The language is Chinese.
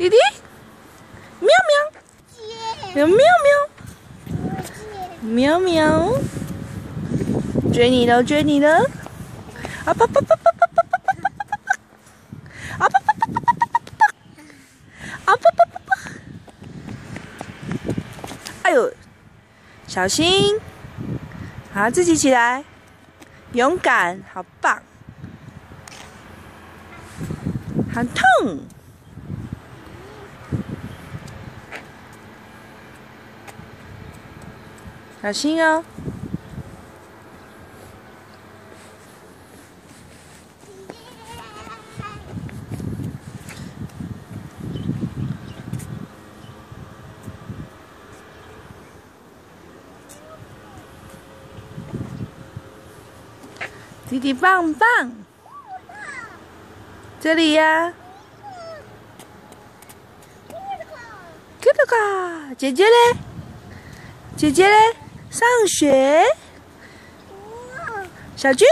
弟弟，喵喵，喵喵喵，喵喵，追你了，追你了！啊啪啪啪啪啪啪啪啪啪啪啪！啊啪啪啪啪啪啪啪啪！啊啪啪啪啪！哎呦，小心！好，自己起来，勇敢，好棒！很痛。小心哦！弟弟棒棒，这里呀！哥哥，姐姐嘞？姐姐嘞？上学，小俊。